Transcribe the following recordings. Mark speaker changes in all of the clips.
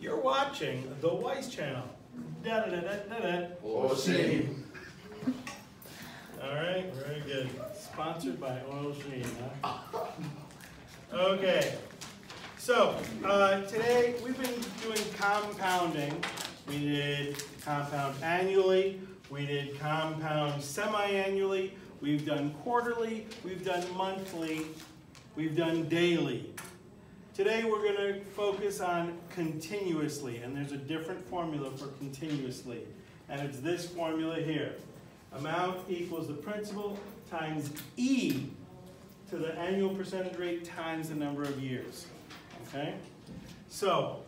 Speaker 1: You're watching the Weiss Channel. Da da da da da da. All right, very good. Sponsored by Oil Sheen, huh? Okay, so uh, today we've been doing compounding. We did compound annually, we did compound semi-annually, we've done quarterly, we've done monthly, we've done daily. Today we're going to focus on continuously, and there's a different formula for continuously. And it's this formula here. Amount equals the principal times E to the annual percentage rate times the number of years. Okay? So,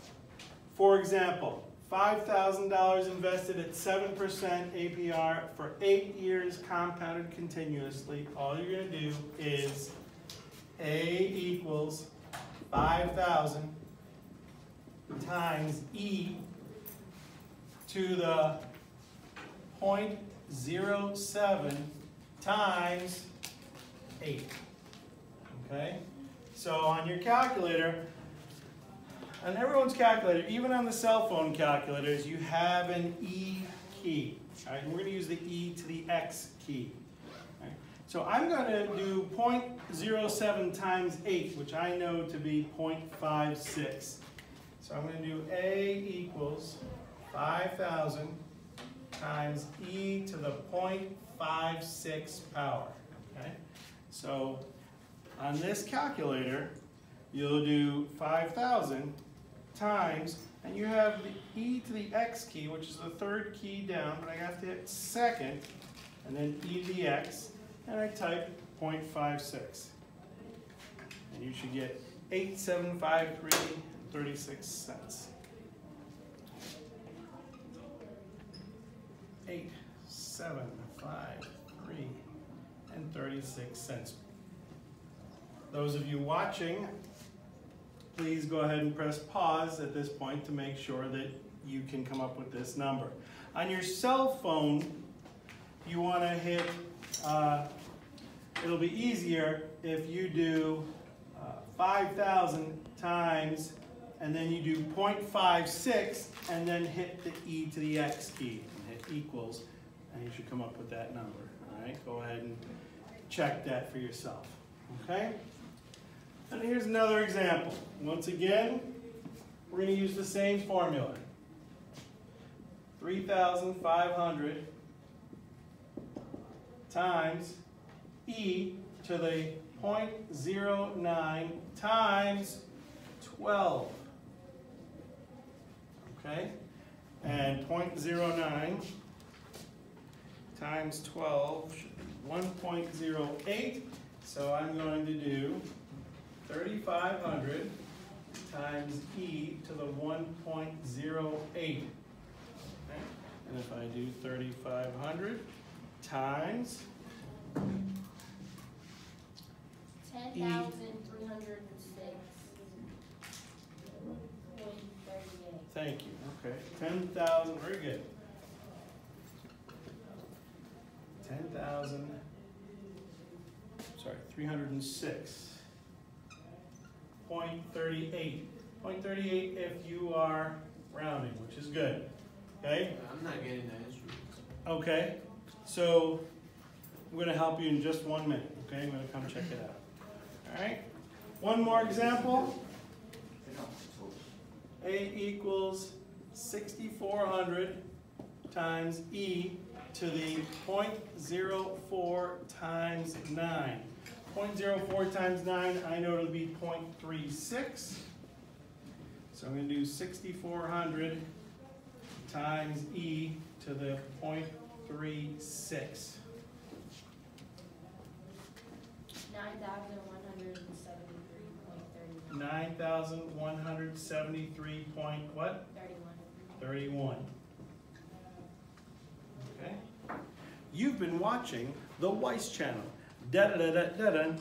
Speaker 1: for example, $5,000 invested at 7% APR for eight years compounded continuously. All you're going to do is A equals 5,000 times E to the 0.07 times 8. Okay? So on your calculator, on everyone's calculator, even on the cell phone calculators, you have an E key. All right, and we're going to use the E to the X key. So I'm going to do 0.07 times 8, which I know to be 0.56. So I'm going to do A equals 5,000 times e to the 0.56 power. Okay? So on this calculator, you'll do 5,000 times, and you have the e to the x key, which is the third key down, but I have to hit second, and then e to the x, and I type 0.56. And you should get 8753 36 cents. Eight, seven, five, three, and 36 cents. Those of you watching, please go ahead and press pause at this point to make sure that you can come up with this number. On your cell phone, you want to hit, uh, it'll be easier if you do uh, 5,000 times and then you do 0.56 and then hit the e to the x key and hit equals and you should come up with that number. All right, go ahead and check that for yourself. Okay? And here's another example. Once again, we're going to use the same formula. 3,500 times e to the 0.09 times 12. Okay? And 0.09 times 12 should be 1.08. So I'm going to do 3,500 times e to the 1.08. Okay? And if I do 3,500 times
Speaker 2: Ten thousand three hundred and six point thirty-eight.
Speaker 1: Thank you. Okay, ten thousand. Very good. Ten thousand. Sorry, three hundred and six. Point thirty-eight. Point thirty-eight if you are rounding, which is good. Okay.
Speaker 3: I'm not getting that instrument.
Speaker 1: Okay. So I'm going to help you in just one minute. Okay, I'm going to come check it out. All right. One more example. A equals 6,400 times E to the 0.04 times 9. 0.04 times 9, I know it'll be 0.36. So I'm going to do 6,400 times E to the 0.36.
Speaker 2: 9,000 thirty-one.
Speaker 1: 9,173 point what?
Speaker 2: Thirty-one.
Speaker 1: 31. Okay. You've been watching the Weiss Channel. Da da da da da.